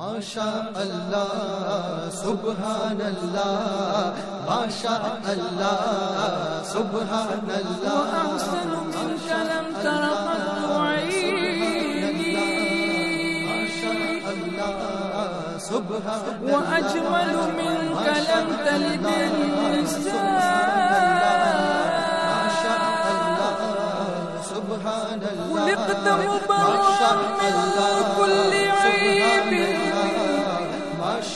شاء الله سبحان الله ما شاء الله سبحان الله وأحسن منك لم تر قد عيني وأجمل منك لم تلد النساء خلقت مبرا من كل عيب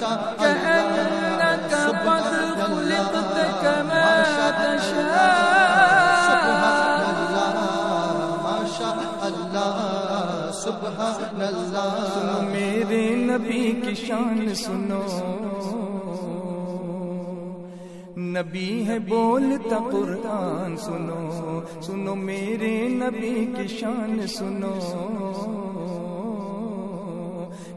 كأنك قد خلقت كما تشاء۔ ماشا اللہ سبحان اللہ میرے نبی کی شان سنو۔ نبی ہے بولتا قرآن سنو۔ سنو میرے نبی کی شان سنو۔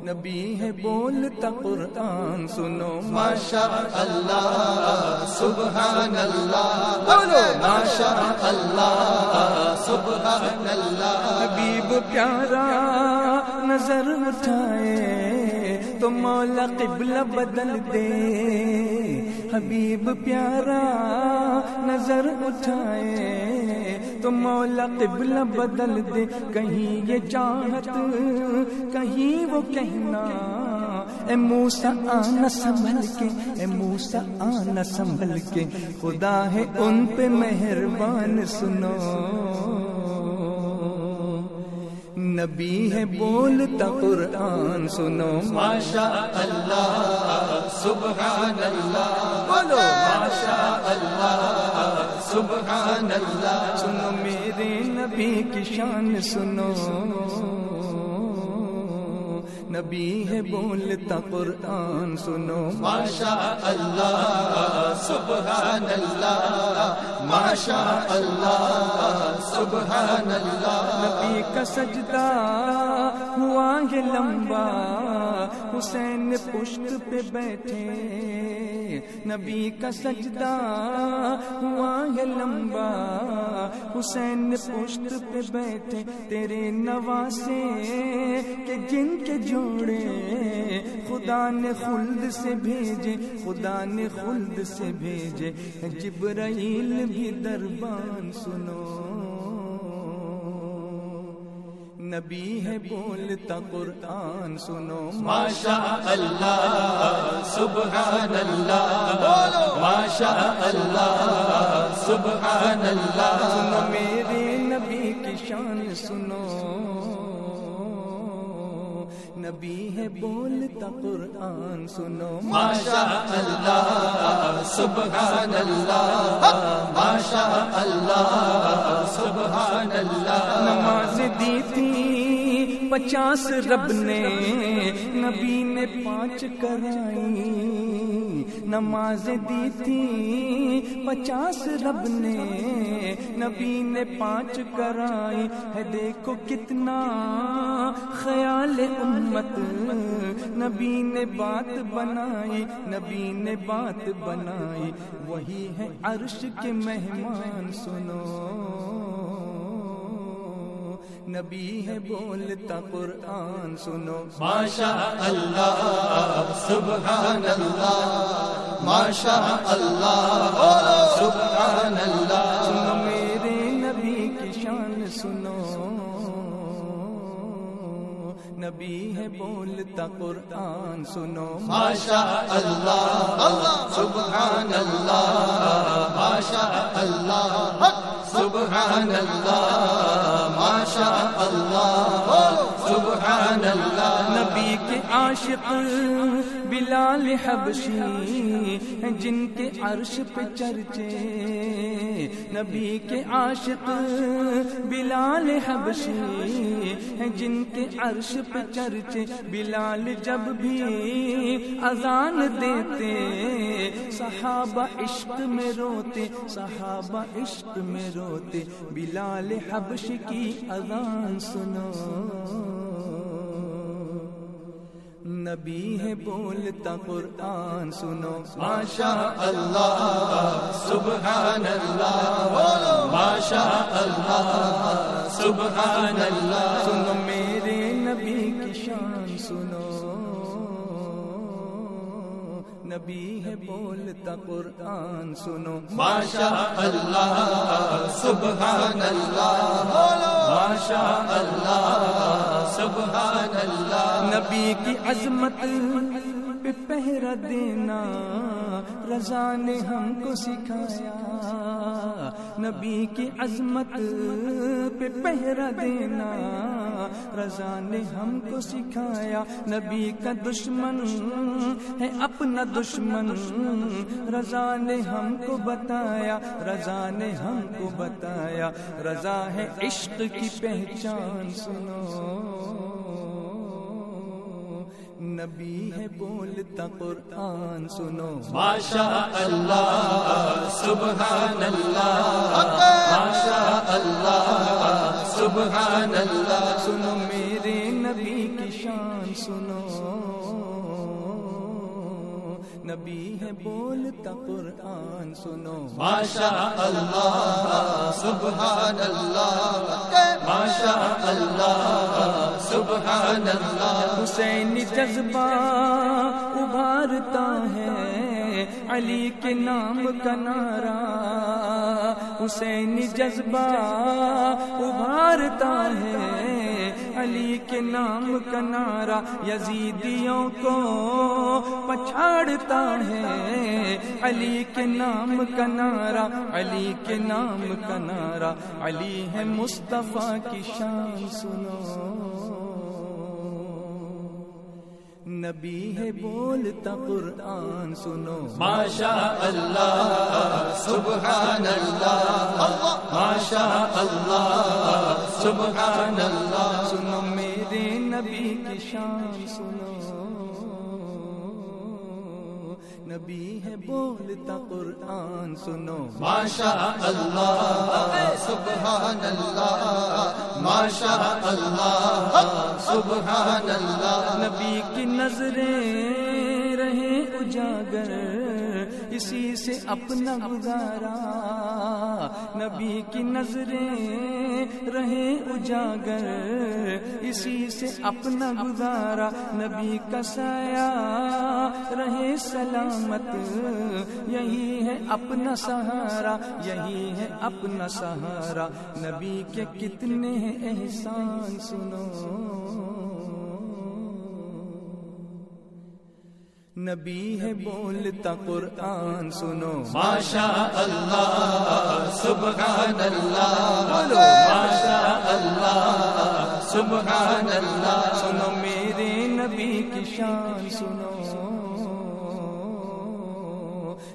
نبی ہے بولتا قرآن سنو۔ ماشا اللہ سبحان اللہ بولو۔ ماشا اللہ سبحان اللہ حبیب پیارا نظر اٹھائے تو مولا قبلہ بدل دے۔ حبیب پیارا نظر اٹھائے تو مولا قبلہ بدل دے۔ کہیں یہ چاہت، کہیں وہ کہنا۔ اے موسا آنا سنبھل کے۔ اے موسا آنا سنبھل کے۔ خدا ہے ان پہ مہربان، سنو۔ نبی ہے بولتا قرآن، سنو۔ ماشا اللہ سبحان اللہ۔ بولو ماشا اللہ سبحان اللہ۔ سنو میرے نبی کی شان سنو۔ نبی ہے بولتا قرآن سنو۔ ماشا اللہ سبحان اللہ۔ ماشا اللہ سبحان اللہ۔ نبی کا سجدہ ہوا یہ لمبا۔ حسین پشت پہ بیٹھے۔ نبی کا سجدہ ہوا یہ لمبا، حسین پشت پہ بیٹھے تیرے نواسے کہ جن کے جوڑے خدا نے خلد سے بھیجے، خدا نے خلد سے بھیجے، جبرائیل بھی دربان سنو۔ نبی ہے بولتا قرآن سنو ماشا اللہ سبحان اللہ ماشا اللہ سبحان اللہ سنو میرے نبی کی شان سنو۔ نبی ہے بولتا قرآن سنو۔ ماشا اللہ سبحان اللہ۔ ماشا اللہ سبحان اللہ۔ نماز دی تھی پچاس رب نے نبی نے پانچ کرائی، نماز دی تھی، پچاس رب نے نبی نے پانچ کرائی۔ ہے دیکھو کتنا خیال امت، نبی نے بات بنائی، نبی نے بات بنائی۔ وہی ہے عرش کے مہمان، سنو۔ نبی ہے بولتا قرآن سنو۔ ماشا اللہ سبحان اللہ ماشا اللہ سبحان اللہ سنو میرے نبی کی شان سنو۔ نبی ہے بولتا قرآن سنو۔ ماشا اللہ سبحان اللہ ماشا اللہ۔ سبحان اللہ ماشا اللہ سبحان اللہ. نبی کے عاشق بلال حبشی ہیں جن کے عرش پہ چرچے. نبی کے عاشق بلال حبشی ہیں جن کے عرش پہ چرچے. بلال جب بھی اذان دیتے، صحابہ عشق میں روتے، صحابہ عشق میں روتے. بلال حبش کی اذان سنو. نبی ہے بولتا قرآن سنو۔ ماشا اللہ سبحان اللہ ماشا اللہ سبحان اللہ سنو میرے نبی کی شان سنو۔ نبی ہے بولتا قرآن سنو۔ ماشا اللہ سبحان اللہ ماشا اللہ سبحان اللہ نبی کی عظمت پہ پہرا دینا، رضا نے ہم کو سکھایا۔ نبی کی عظمت پہ پہرا دینا، رضا نے ہم کو سکھایا۔ نبی کا دشمن ہے اپنا دشمن، رضا نے ہم کو بتایا۔ رضا نے ہم کو بتایا۔ رضا ہے عشق کی پہچان، سنو۔ نبی ہے بولتا قرآن سنو۔ ماشا اللہ سبحان اللہ ماشا اللہ سبحان اللہ سنو میرے نبی کی شان سنو۔ نبی ہے بولتا قرآن سنو۔ ماشا اللہ سبحان اللہ ماشا اللہ سبحان اللہ۔ حسین جذبہ ابھارتا ہے۔ علی کے نام کا نعرہ حسین جذبہ ابھارتا ہے۔ علی کے نام کا نعرہ یزیدیوں کو پچھاڑتا ہے۔ علی کے نام کا نعرہ، علی کے نام کا نعرہ۔ علی ہے مصطفیٰ کی شان، سنو۔ نبی ہے بولتا قرآن سنو۔ ماشا اللہ سبحان اللہ ماشا اللہ سبحان اللہ سنو میرے نبی کی شان سنو۔ نبی ہے بولتا قرآن سنو۔ ماشا اللہ سبحان اللہ ماشا اللہ سبحان اللہ۔ نبی کی نظریں رہیں اجاگر اسی سے اپنا گزارا۔ نبی کی نظریں رہے اجاگر۔ اسی سے اپنا گزارا نبی کا سایہ۔ رہے سلامت۔ یہی ہے اپنا سہارا۔ یہی ہے اپنا سہارا۔ نبی کے کتنے احسان سنو۔ نبی ہے بولتا قرآن سنو۔ ماشا اللہ سبحان اللہ ماشا اللہ سبحان اللہ سنو میرے نبی کی شان سنو۔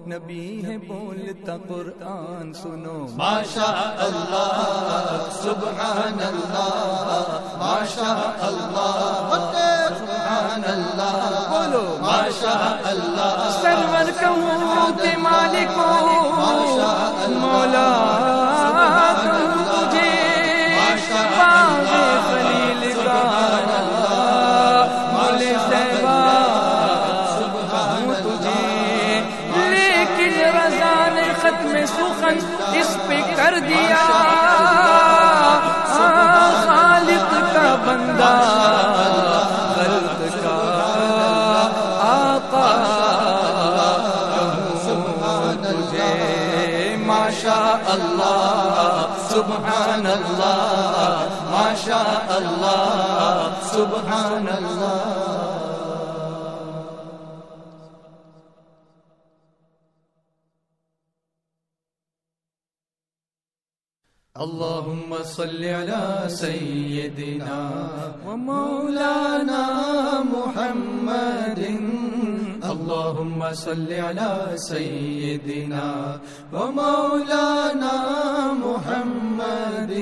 نبی ہے بولتا قرآن سنو۔ ماشا اللہ سبحان اللہ۔ ماشا اللہ سبحان اللہ۔ بولو۔ ماشا اللہ۔ سرور کہوں کہ مالکو مولا کہوں تجھے باغ خلیل گانا مول سیبا ہوں تجھے۔ لیکن رضا نے ختم سخن اس پہ کر دیا۔ اللہ سبحان اللہ اللهم صل على سيدنا ومولانا محمد. اللهم صل على سيدنا ومولانا محمد.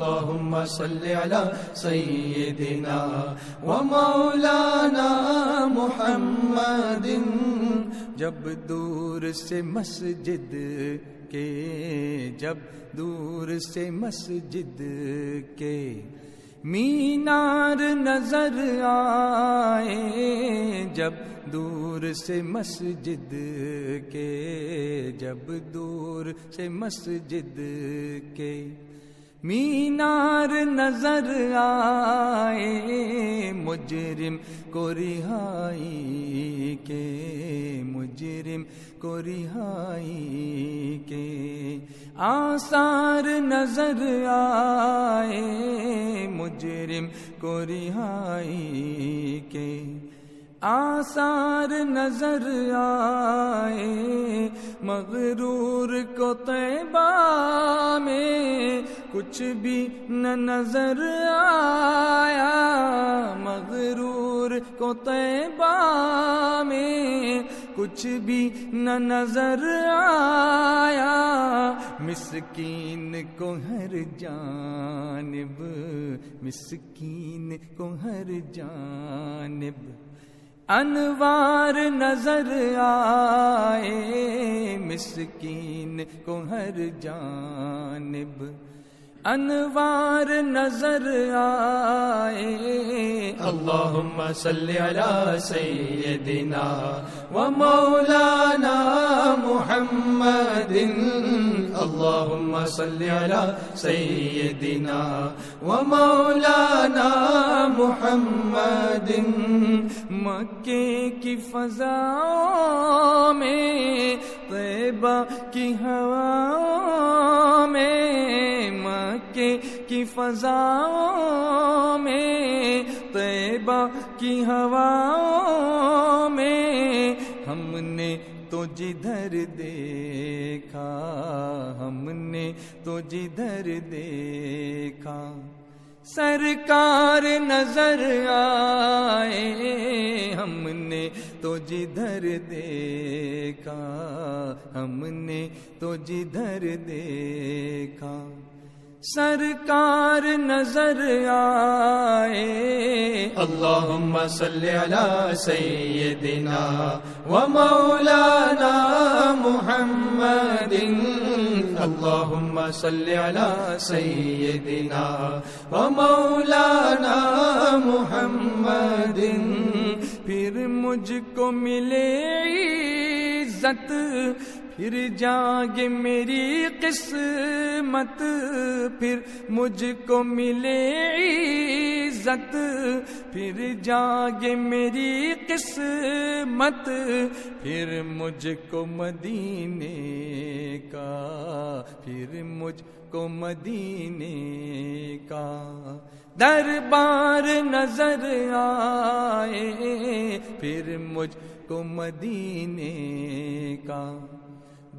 اللهم صل على سيدنا ومولانا محمد. جب دور سے مسجد کے، جب دور سے مسجد کے مینار نظر آئے، جب دور سے مسجد کے، جب دور سے مسجد کے مینار نظر آئے مجرم کو رہائی کے، مجرم کو رہائی کے۔ آثار نظر آئے مجرم کو رہائی کے۔ آثار نظر آئے مغرور کو طیبہ میں کچھ بھی نہ نظر آیا۔ مغرور کو طیبہ میں کچھ بھی نہ نظر آیا۔ مسکین کو ہر جانب، مسکین کو ہر جانب۔ انوار نظر آئے، مسکین کو ہر جانب۔ انوار نظر آئے۔ اللهم صل على سيدنا مولانا محمد اللهم صل على سيدنا ومولانا محمد. مکے کی فضا میں، طیبہ کی ہوا میں، مکے کی فضا میں، طیبہ کی ہوا میں، ہم نے تو جدھر دیکھا، ہم نے تو جدھر دیکھا۔ سرکار نظر آئے، ہم نے تو جدھر دیکھا۔ ہم نے تو جدھر دیکھا۔ سرکار نظر آئے۔ اللهم صل على سيدنا ومولانا محمد اللهم صل على سيدنا ومولانا محمد پھر مجھ کو ملے عزت پھر جاگ میری قسمت، پھر مجھ کو ملے عزت، پھر جاگ میری قسمت، پھر مجھ کو مدینے کا، پھر مجھ کو مدینے کا دربار نظر آئے، پھر مجھ کو مدینے کا۔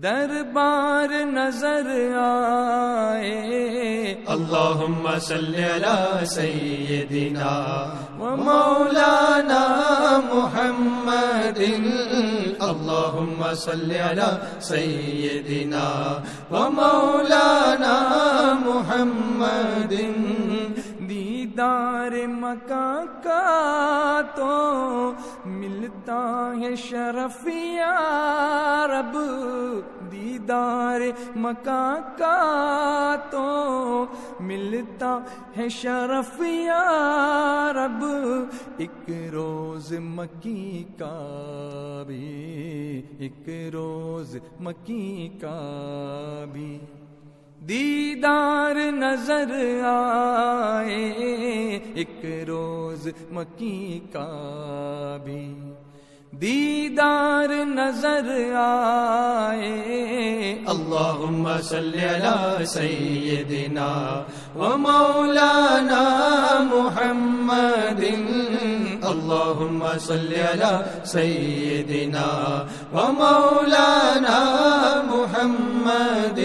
دربار نظر آئے۔ اللهم صل على سيدنا ومولانا محمد اللهم صل على سيدنا ومولانا محمد دیدار مکہ کا تو ملتا ہے شرف یا رب دیدار مکہ کا تو ملتا ہے شرف یا رب ایک روز مکی کا بھی، ایک روز مکی کا بھی۔ دیدار نظر آئے، ایک روز مکی کا بھی۔ دیدار نظر آئے۔ اللهم صل على سيدنا ومولانا محمد۔ اللهم صل على سيدنا ومولانا محمد۔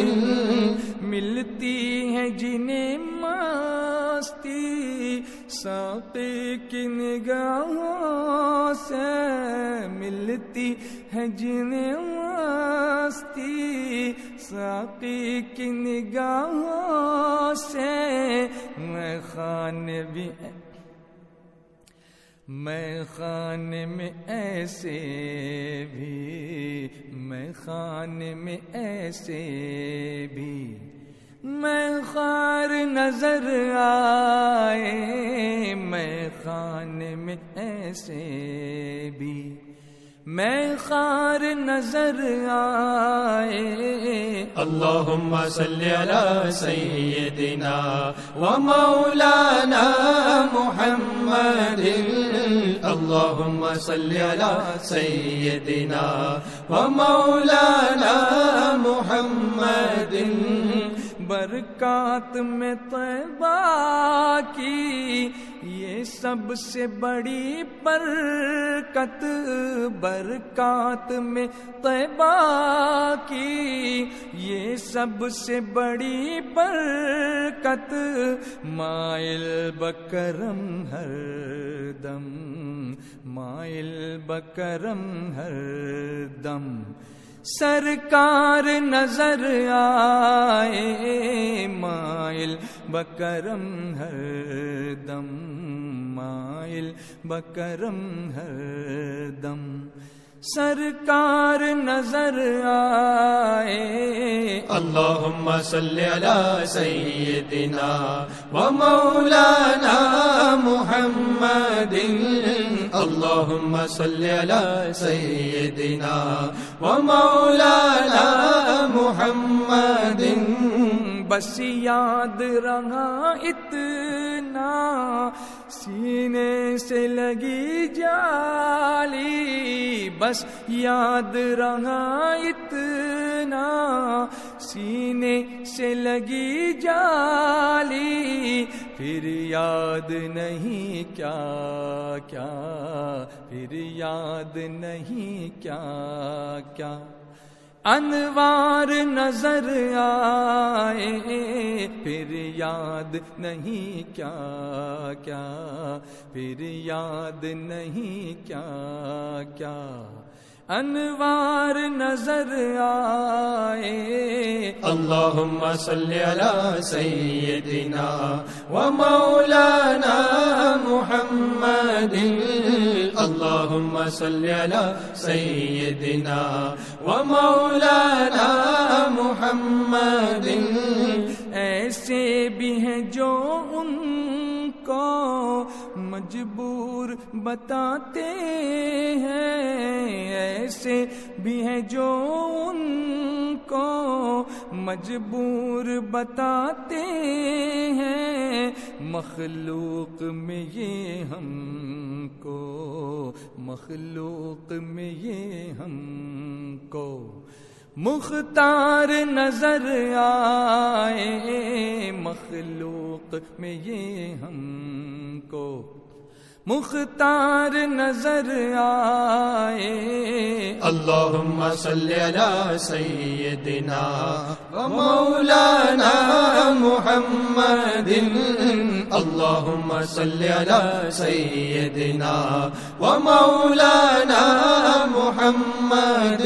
ملتی ہے جنہیں ساقی کی نگاہوں سے ملتی ہے جنہیں مستی ساقی کی نگاہوں سے میں خان بھی میں خان میں ایسے بھی میں خان میں ایسے بھی میں خار نظر آئے، میں خان میں ایسے بھی۔ میں خار نظر آئے۔ اللهم صل على سيدنا ومولانا محمد۔ اللهم صل على سيدنا ومولانا محمد۔ برکات میں طیبہ کی، یہ سب سے بڑی برکت، برکات میں طیبہ کی، یہ سب سے بڑی برکت۔ مائل بکرم ہر دم، مائل بکرم ہر دم۔ سرکار نظر آئے مائل بکرم ہر دم مائل بکرم ہر دم۔ سرکار نظر آئے۔ اللهم صل على سيدنا ومولانا محمد۔ اللهم صل على سيدنا ومولانا محمد۔ بس یاد رہا اتنا، سینے سے لگی جالی، بس یاد رہا اتنا، سینے سے لگی جالی، پھر یاد نہیں کیا کیا، پھر یاد نہیں کیا کیا۔ انوار نظر آئے، پھر یاد نہیں کیا کیا؟ پھر یاد نہیں کیا کیا؟ انوار نظر آئے۔ اللهم صل على سيدنا ومولانا محمد اللهم صل على سيدنا ومولانا محمد ایسے بھی ہیں جو ان کو مجبور بتاتے ہیں، ایسے بھی ہیں جو ان کو مجبور بتاتے ہیں، مخلوق میں یہ ہم کو، مخلوق میں یہ ہم کو۔ مختار نظر آئے، مخلوق میں یہ ہم کو۔ مختار نظر آئے۔ اللهم صل على سيدنا ومولانا محمد۔ اللهم صل على سيدنا ومولانا محمد۔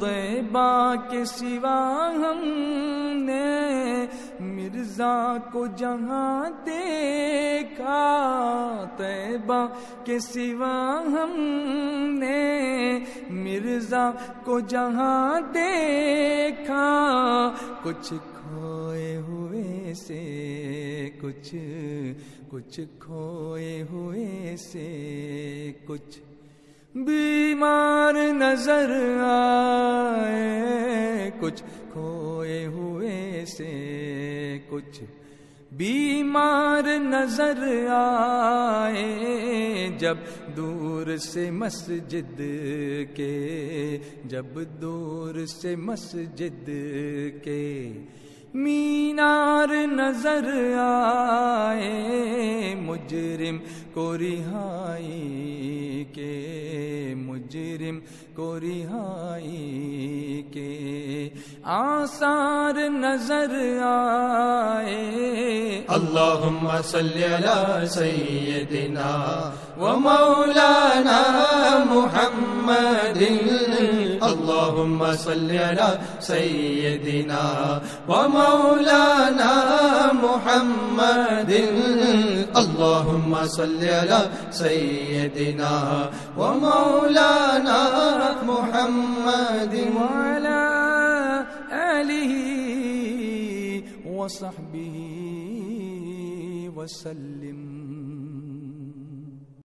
طیبہ کے سوا ہم مرزا کو جہاں دیکھا، طیبہ کے سوا ہم نے مرزا کو جہاں دیکھا، کچھ کھوئے ہوئے سے، کچھ کچھ کھوئے ہوئے سے، کچھ بیمار نظر آئے، کچھ کھوئے ہوئے سے، کچھ بیمار نظر آئے۔ جب دور سے مسجد کے، جب دور سے مسجد کے مینار نظر آئے، مجرم کو رہائی کے، مجرم کو رہائی کے۔ آثار نظر آئے۔ اللهم صل على سيدنا ومولانا محمد اللهم صل على سيدنا ومولانا محمد. اللهم صل على سيدنا ومولانا محمد. وعلى آله وصحبه وسلم.